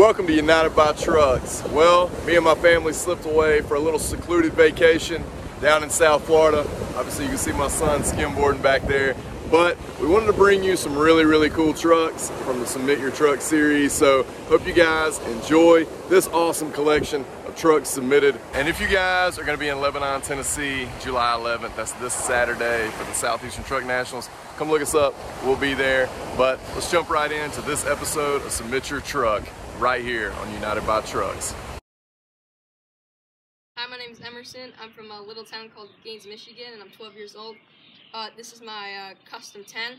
Welcome to United by Trucks. Well, me and my family slipped away for a little secluded vacation down in South Florida. Obviously you can see my son skimboarding back there. But we wanted to bring you some really, really cool trucks from the Submit Your Truck series. So hope you guys enjoy this awesome collection of trucks submitted. And if you guys are gonna be in Lebanon, Tennessee, July 11th, that's this Saturday for the Southeastern Truck Nationals, come look us up, we'll be there. But let's jump right into this episode of Submit Your Truck right here on United by Trucks. Hi, my name is Emerson. I'm from a little town called Gaines, Michigan, and I'm 12 years old. Uh, this is my uh, custom 10.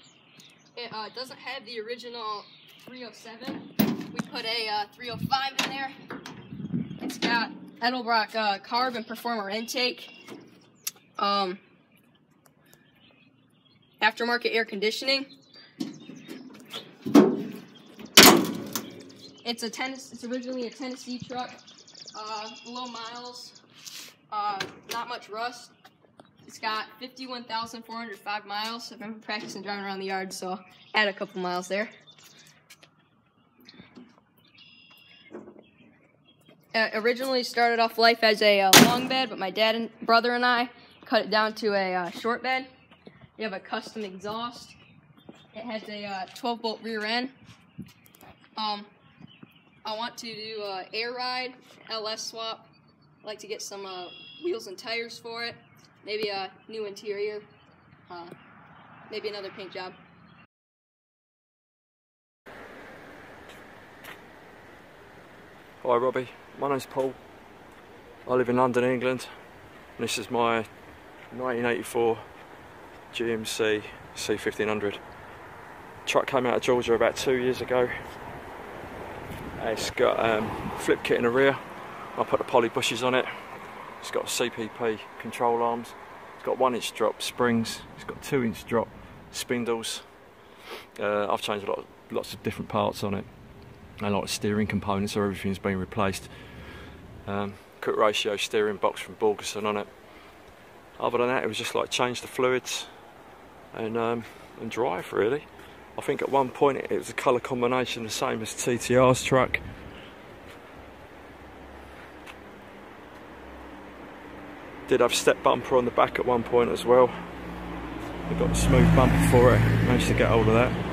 It uh, doesn't have the original 307. We put a uh, 305 in there. It's got Edelbrock uh, carb and performer intake. Um, aftermarket air conditioning. It's a tennis. It's originally a Tennessee truck. Uh, low miles. Uh, not much rust. It's got 51,405 miles. I've been practicing driving around the yard, so add a couple miles there. Uh, originally started off life as a uh, long bed, but my dad and brother and I cut it down to a uh, short bed. You have a custom exhaust. It has a 12 uh, bolt rear end. Um, I want to do a air ride, LS swap. I like to get some uh, wheels and tires for it. Maybe a new interior. Uh, maybe another paint job. Hi Robbie, my name's Paul. I live in London, England. And this is my 1984 GMC C1500. Truck came out of Georgia about two years ago. It's got um, flip kit in the rear. I put the poly bushes on it. It's got CPP control arms. It's got one inch drop springs. It's got two inch drop spindles. Uh, I've changed a lot, lots of different parts on it. A lot of steering components, so everything's been replaced. Um, cut ratio steering box from Borgeson on it. Other than that, it was just like change the fluids and um, and drive really. I think at one point it was a colour combination the same as TTR's truck. Did have step bumper on the back at one point as well. We got a smooth bumper for it, managed to get hold of that.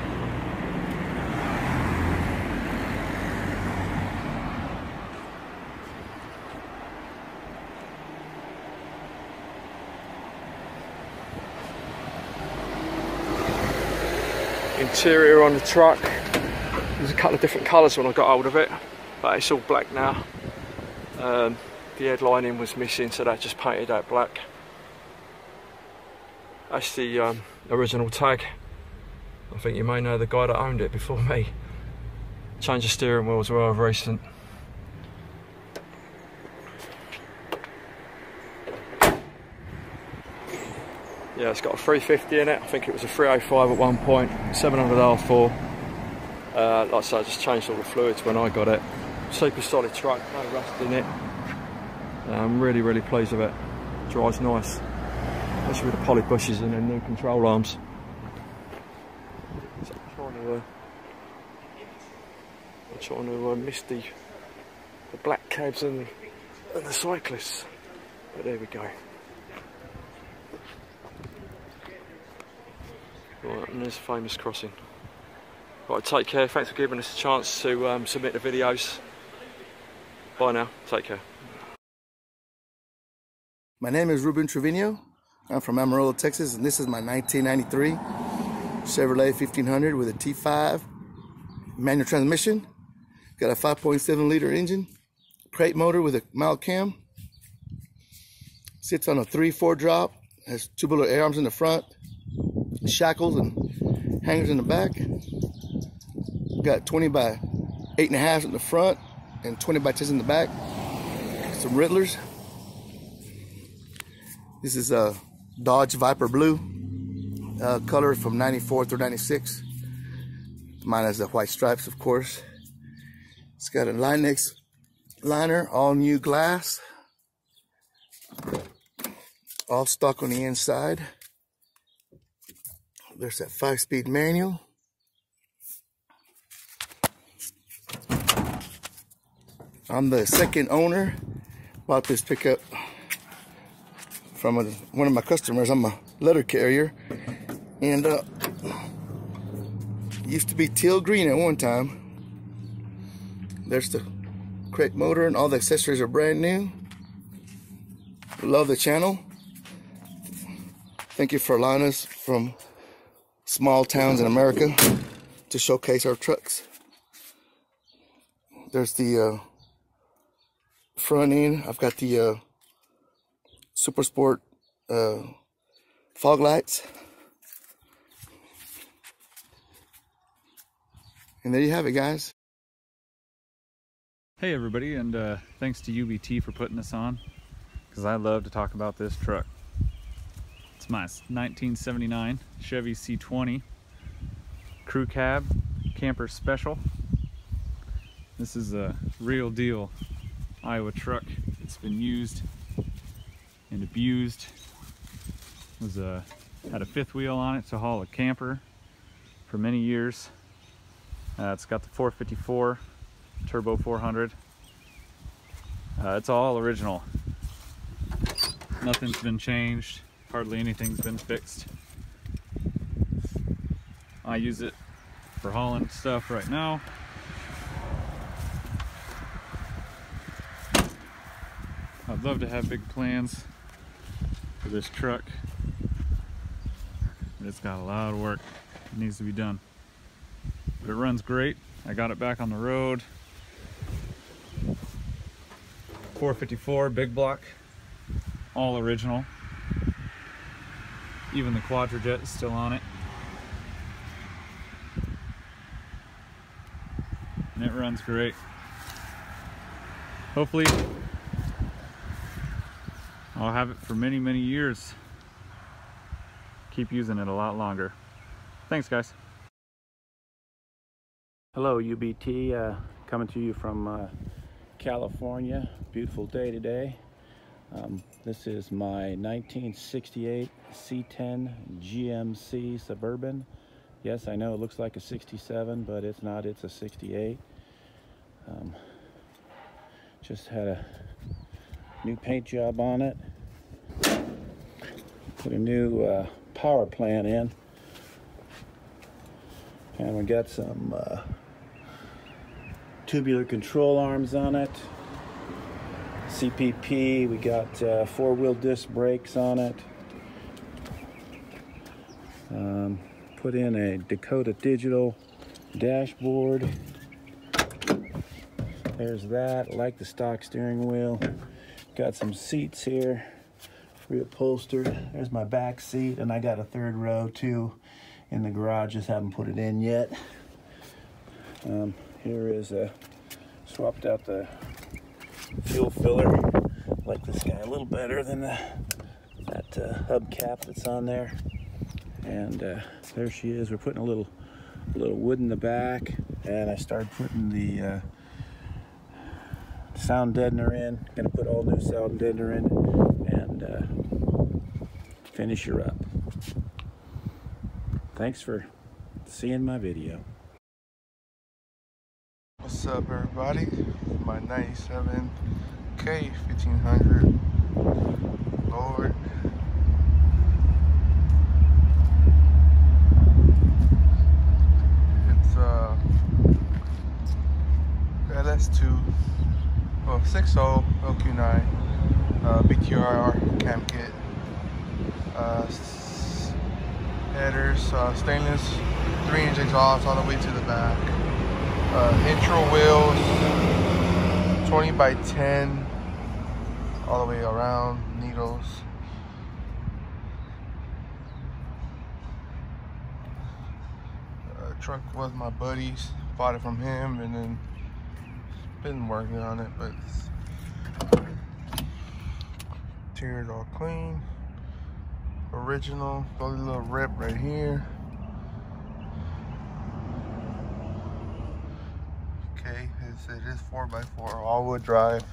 Interior on the truck, there's a couple of different colours when I got hold of it, but it's all black now. Um, the headlining was missing so that just painted out black. That's the um, original tag. I think you may know the guy that owned it before me. Change the steering wheel as well recent yeah it's got a 350 in it I think it was a 305 at one point 700 R4 uh, like I said I just changed all the fluids when I got it super solid truck no rust in it I'm really, really pleased with it. Drives nice, especially with the poly bushes and the new control arms. So I'm trying to, uh, I'm trying to uh, miss the, the black cabs and, and the cyclists. But there we go. Right, and a famous crossing. Right, take care. Thanks for giving us a chance to um, submit the videos. Bye now. Take care. My name is Ruben Trevino. I'm from Amarillo, Texas, and this is my 1993 Chevrolet 1500 with a T5 manual transmission. Got a 5.7 liter engine, crate motor with a mild cam. Sits on a 3-4 drop, has tubular air arms in the front, shackles and hangers in the back. Got 20 by 8.5 in the front and 20 by 10 in the back. Some Ridlers. This is a Dodge Viper Blue uh, color from 94 through 96. Mine has the white stripes, of course. It's got a Line-X liner, all new glass. All stock on the inside. There's that five-speed manual. I'm the second owner. Bought this pickup from a, one of my customers. I'm a letter carrier. And uh, used to be teal green at one time. There's the correct motor and all the accessories are brand new. Love the channel. Thank you for allowing us from small towns in America to showcase our trucks. There's the uh, front end. I've got the uh, Super Sport uh, fog lights. And there you have it, guys. Hey everybody, and uh, thanks to UBT for putting this on, because I love to talk about this truck. My 1979 Chevy C20 Crew Cab Camper Special. This is a real deal Iowa truck. It's been used and abused. It was a had a fifth wheel on it to haul a camper for many years. Uh, it's got the 454 Turbo 400. Uh, it's all original. Nothing's been changed. Hardly anything's been fixed. I use it for hauling stuff right now. I'd love to have big plans for this truck. But it's got a lot of work. It needs to be done. But it runs great. I got it back on the road. 454 big block, all original. Even the Quadrajet is still on it. And it runs great. Hopefully, I'll have it for many, many years. Keep using it a lot longer. Thanks, guys. Hello, UBT, uh, coming to you from uh, California. Beautiful day today. Um, this is my 1968 C10 GMC Suburban. Yes, I know it looks like a 67, but it's not, it's a 68. Um, just had a new paint job on it. Put a new uh, power plant in. And we got some uh, tubular control arms on it. CPP, we got uh, four-wheel disc brakes on it. Um, put in a Dakota Digital dashboard. There's that, I like the stock steering wheel. Got some seats here, reupholstered. There's my back seat, and I got a third row too in the garage, just haven't put it in yet. Um, here is a, swapped out the fuel filler. I Like this guy a little better than the, that uh, hubcap that's on there. And uh, there she is. We're putting a little, a little wood in the back, and I started putting the uh, sound deadener in. Gonna put all new sound deadener in, and uh, finish her up. Thanks for seeing my video. What's up, everybody? My 97 K 1500 Lord. It's uh LS2, well 60 LQ9, uh, cam kit, uh, headers, uh, stainless 3 inch exhaust all the way to the back uh, intro wheels 20 by 10 all the way around needles. Uh, truck was my buddy's bought it from him and then been working on it but interior's all clean. Original only little rip right here It's, it is 4x4 all-wheel drive.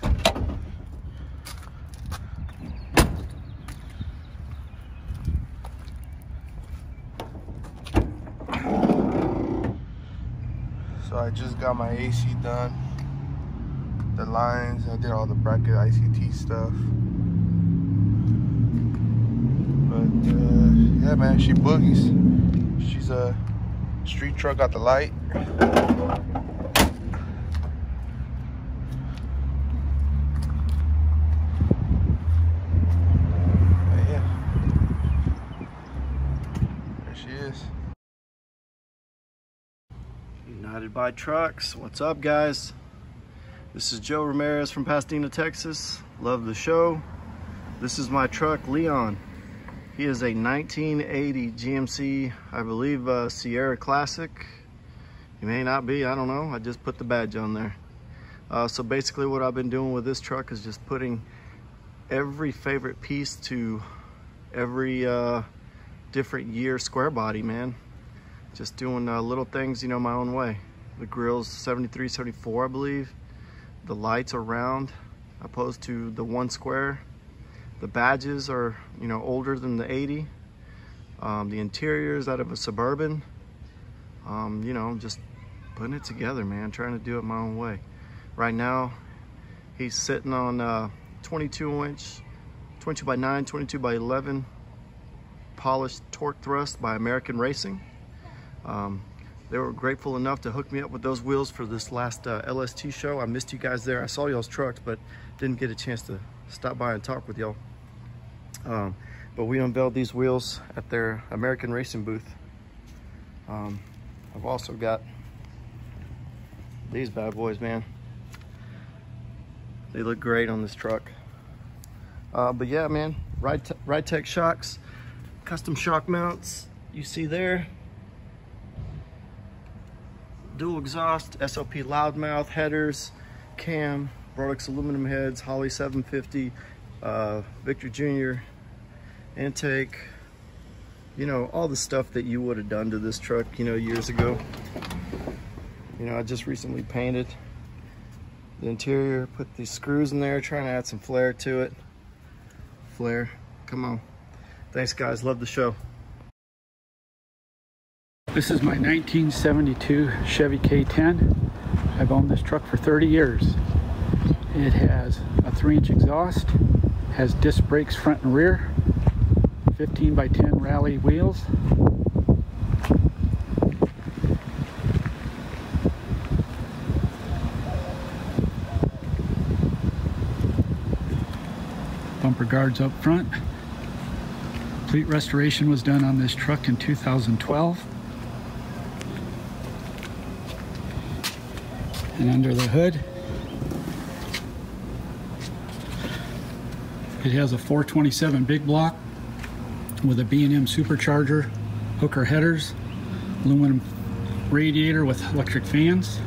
So I just got my AC done. the lines. I did all the bracket ICT stuff. But uh, yeah, man, she boogies. She's a street truck, got the light. But yeah. There she is. United by Trucks. What's up, guys? This is Joe Ramirez from Pasadena, Texas. Love the show. This is my truck, Leon. He is a 1980 GMC, I believe, uh, Sierra Classic. He may not be, I don't know. I just put the badge on there. Uh, so basically what I've been doing with this truck is just putting every favorite piece to every uh, different year square body, man just doing uh, little things, you know, my own way. The grill's 73, 74, I believe. The lights are round, opposed to the one square. The badges are, you know, older than the 80. Um, the interior is out of a Suburban. Um, you know, just putting it together, man, trying to do it my own way. Right now, he's sitting on uh, 22 inch, 22 by 9, 22 by 11 polished Torq Thrust by American Racing. Um, they were grateful enough to hook me up with those wheels for this last uh, LST show. I missed you guys there. I saw y'all's trucks, but didn't get a chance to stop by and talk with y'all. Um, but we unveiled these wheels at their American Racing booth. Um, I've also got these bad boys, man. They look great on this truck. Uh, but yeah, man, Ride, Ride Tech shocks, custom shock mounts, you see there dual exhaust, SOP loudmouth, headers, cam, Brodix aluminum heads, Holley 750, uh, Victor Jr. intake, you know, all the stuff that you would have done to this truck, you know, years ago. You know, I just recently painted the interior, put these screws in there, trying to add some flair to it. Flair, come on. Thanks guys, love the show. This is my 1972 Chevy K10. I've owned this truck for 30 years. It has a 3-inch exhaust, has disc brakes front and rear, 15 by 10 rally wheels. Bumper guards up front. Complete restoration was done on this truck in 2012. And under the hood. It has a 427 big block with a B&M supercharger hooker headers aluminum radiator with electric fans.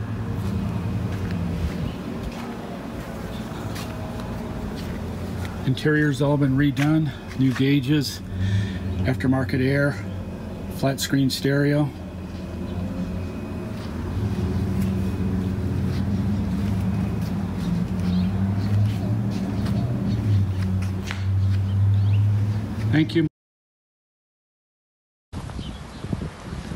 Interior's all been redone new gauges aftermarket air flat screen stereo Thank you. All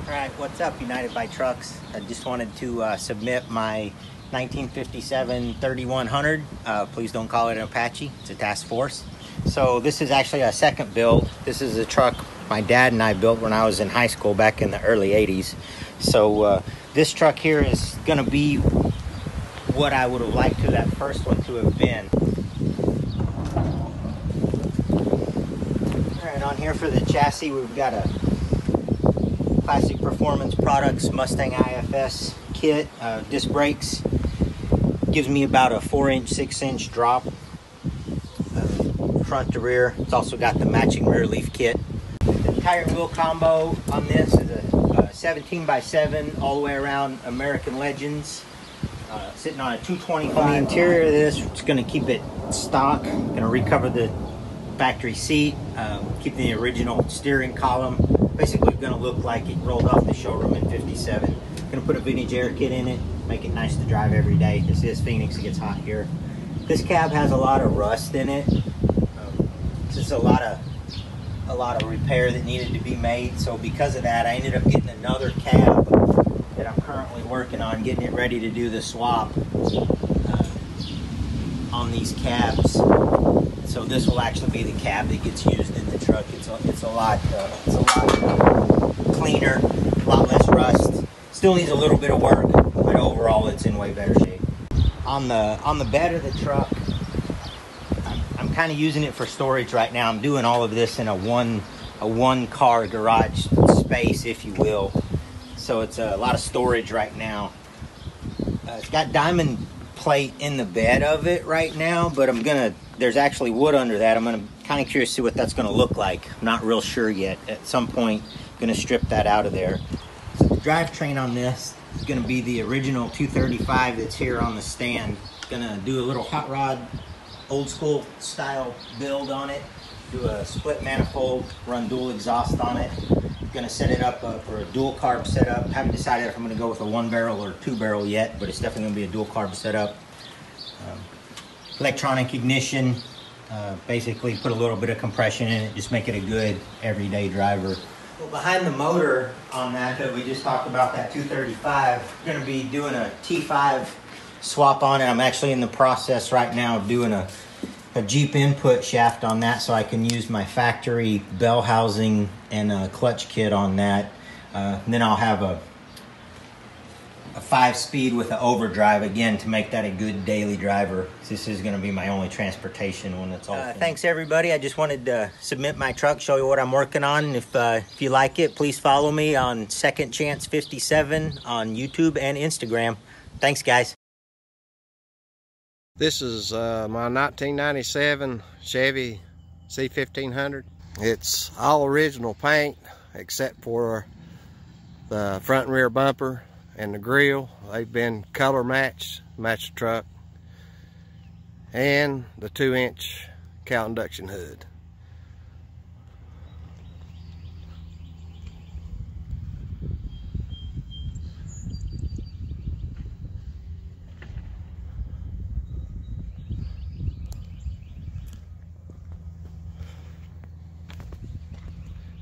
right, what's up, United by Trucks? I just wanted to uh, submit my 1957 3100. Uh, please don't call it an Apache, it's a Task Force. So this is actually a second build. This is a truck my dad and I built when I was in high school back in the early 80s. So uh, this truck here is gonna be what I would have liked to that first one to have been. On here for the chassis. We've got a classic performance products mustang ifs kit uh, disc brakes. Gives me about a four inch six inch drop uh, front to rear. It's also got the matching rear leaf kit. The tire wheel combo on this is a, a 17 by 7 all the way around american legends. Uh, sitting on a 225 on the interior of this it's going to keep it stock going to recover the factory seat, um, keep the original steering column. Basically to look like it rolled off the showroom in 57. Going to put a vintage air kit in it, make it nice to drive every day. This is Phoenix, it gets hot here. This cab has a lot of rust in it. Um, a lot of a lot of repair that needed to be made. So because of that, I ended up getting another cab that I'm currently working on, getting it ready to do the swap. Uh, these cabs. So this will actually be the cab that gets used in the truck. It's a, it's a lot uh, it's a lot cleaner, a lot less rust. Still needs a little bit of work, but overall it's in way better shape. On the on the bed of the truck, I'm, I'm kind of using it for storage right now. I'm doing all of this in a one a one car garage space, if you will. So it's a lot of storage right now. Uh, it's got diamond plate in the bed of it right now, but I'm gonna, there's actually wood under that. I'm gonna kind of curious to see what that's gonna look like. I'm not real sure yet. At some point, I'm gonna strip that out of there. So the drivetrain on this is gonna be the original 235 that's here on the stand. Gonna do a little hot rod, old school style build on it. Do a split manifold, run dual exhaust on it going to set it up uh, for a dual carb setup. Haven't decided if I'm going to go with a one barrel or two barrel yet, but it's definitely going to be a dual carb setup. Electronic ignition, uh, basically put a little bit of compression in it, just make it a good everyday driver. Well, behind the motor on that that we just talked about, that 235, I'm going to be doing a T5 swap on it. I'm actually in the process right now of doing a a Jeep input shaft on that so I can use my factory bell housing and a clutch kit on that. Uh, then I'll have a a five speed with an overdrive again to make that a good daily driver. This is going to be my only transportation when it's all. Uh, thanks everybody. I just wanted to submit my truck, show you what I'm working on. If uh, if you like it, please follow me on Second Chance 57 on YouTube and Instagram. Thanks guys. This is uh, my 1997 Chevy C1500. It's all original paint except for the front and rear bumper and the grill. They've been color matched, match the truck. And the two inch cowl induction hood.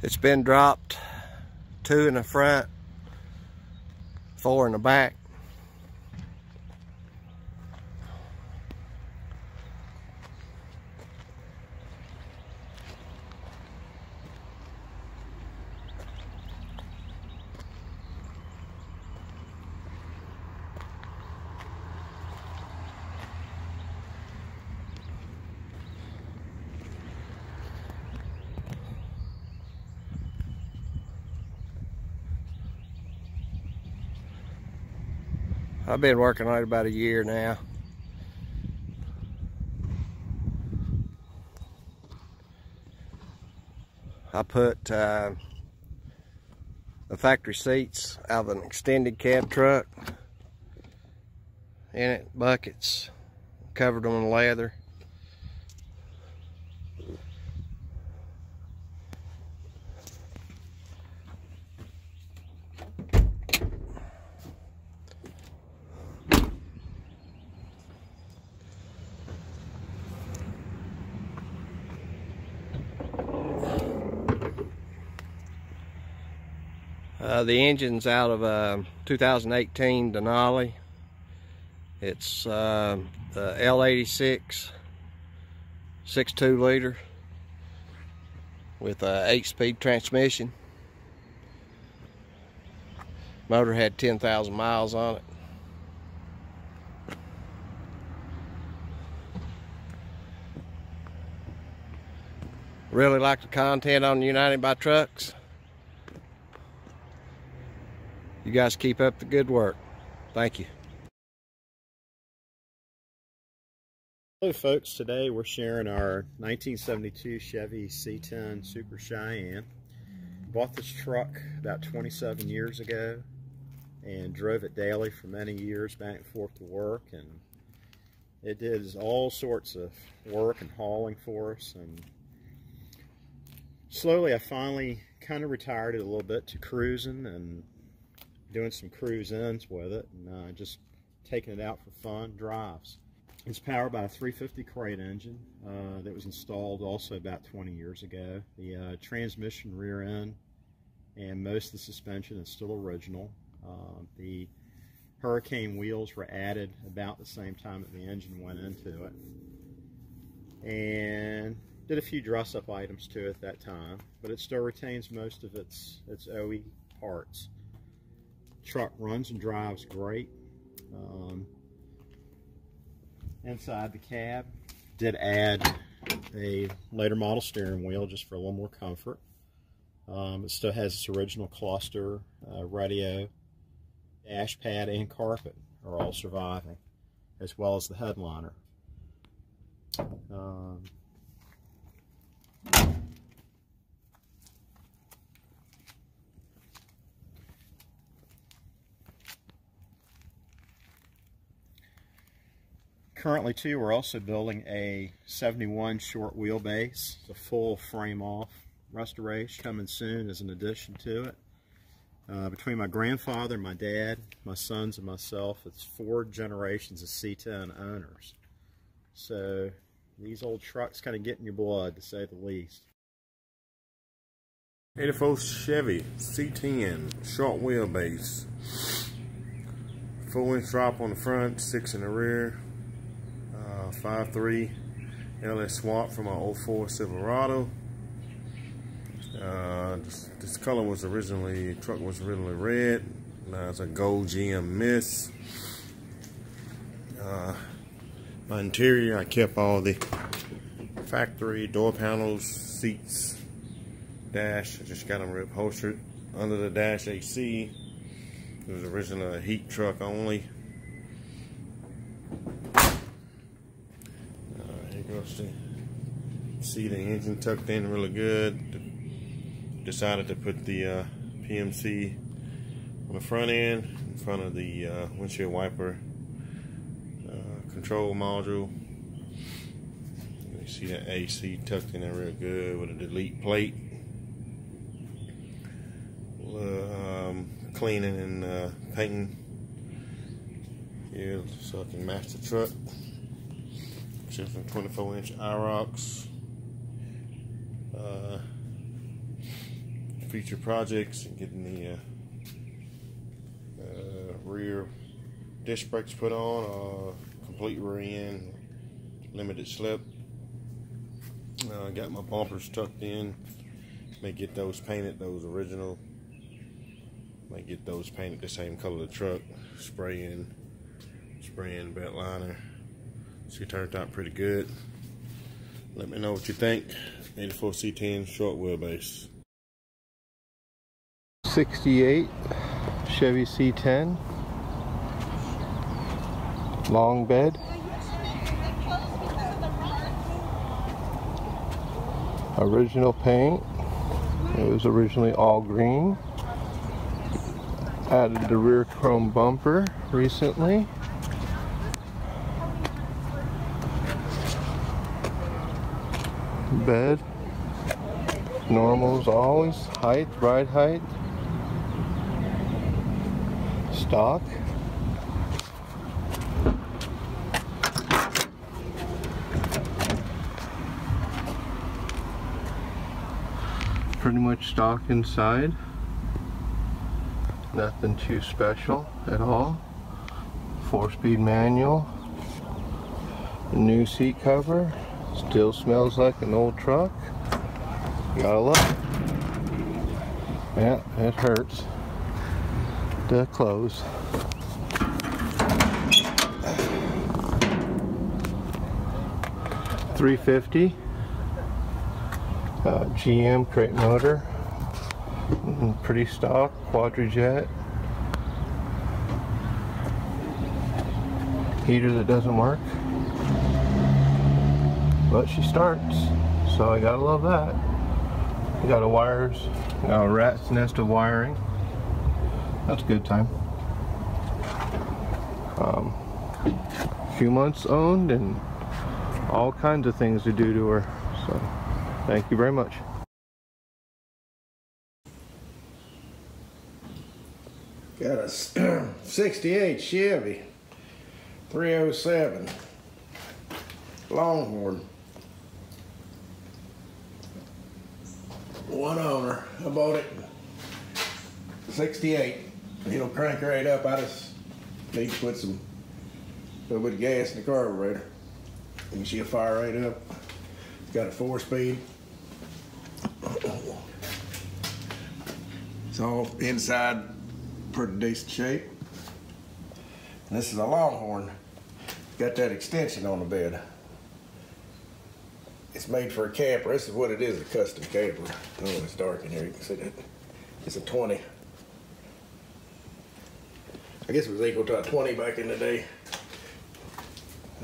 It's been dropped two in the front, four in the back. I've been working on it about a year now. I put uh, the factory seats out of an extended cab truck in it, buckets, covered them in leather. Uh, the engine's out of a uh, 2018 Denali. It's uh, the L86 6.2 liter with a 8-speed transmission. Motor had 10,000 miles on it. Really like the content on United by Trucks. You guys keep up the good work. Thank you. Hello folks, today we're sharing our 1972 Chevy C10 Super Cheyenne. Bought this truck about 27 years ago and drove it daily for many years back and forth to work and it did all sorts of work and hauling for us and slowly I finally kind of retired it a little bit to cruising and doing some cruise ins with it and uh, just taking it out for fun drives. It's powered by a 350 crate engine uh, that was installed also about 20 years ago. The uh, transmission rear end and most of the suspension is still original. Uh, the Hurricane wheels were added about the same time that the engine went into it. and did a few dress up items to it at that time, but it still retains most of its, its OE parts. Truck runs and drives great. Um, inside the cab, did add a later model steering wheel just for a little more comfort. Um, it still has its original cluster, uh, radio, dash pad, and carpet are all surviving, as well as the headliner. Um, currently too we're also building a 71 short wheelbase. It's a full frame off. Restoration coming soon as an addition to it. Uh, between my grandfather my dad my sons and myself it's four generations of c10 owners. So these old trucks kind of get in your blood to say the least. 84 Chevy C10 short wheelbase. Four inch drop on the front six in the rear 5.3 LS Swap from my 04 Silverado. Uh, this, this, color was originally, truck was originally red. Now it's a gold GM Miss. Uh, my interior, I kept all the factory door panels, seats, dash. I just got them reupholstered. Under the dash AC, it was originally a heat truck only. See the engine tucked in really good. Decided to put the uh, PMC on the front end, in front of the uh, windshield wiper uh, control module. You see that AC tucked in there real good with a delete plate. Um, cleaning and uh, painting here so I can match the truck. Shifting 24 inch IROX. Uh, feature projects and getting the uh, uh, rear disc brakes put on, uh, complete rear end, limited slip. Uh, got my bumpers tucked in. May get those painted, those original. May get those painted the same color the truck. Spraying, spraying bed liner. She turned out pretty good. Let me know what you think. 84 C10 short wheelbase. 68 Chevy C10 long bed. Original paint. It was originally all green. Added the rear chrome bumper recently bed. Normal as always. Height, ride height. Stock. Pretty much stock inside. Nothing too special at all. Four-speed manual. New seat cover. Still smells like an old truck. Gotta love it. Yeah, it hurts to close. Three fifty uh, GM crate motor, mm, pretty stock Quadrajet heater that doesn't work but she starts. So I gotta love that. We got a wires got a rat's nest of wiring. That's a good time. Um, a few months owned and all kinds of things to do to her. So thank you very much. Got a 68 Chevy 307 Longhorn one owner. I bought it 68. It'll crank right up. I just need to put some a little bit of gas in the carburetor. See it fire right up. Got a four speed. It's all inside pretty decent shape. And this is a Longhorn. Got that extension on the bed. It's made for a camper. This is what it is, a custom camper. Oh, it's dark in here. You can see that. It's a 20. I guess it was equal to a 20 back in the day.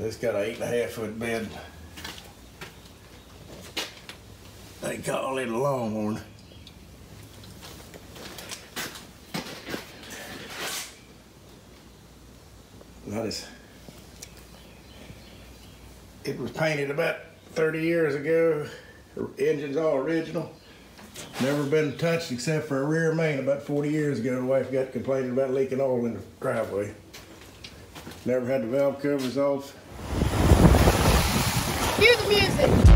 It's got an eight and a half foot bed. They call it a Longhorn. Is. It was painted about 30 years ago. Engine's all original. Never been touched except for a rear main about 40 years ago. The wife got complaining about leaking oil in the driveway. Never had the valve covers off. Cue the music.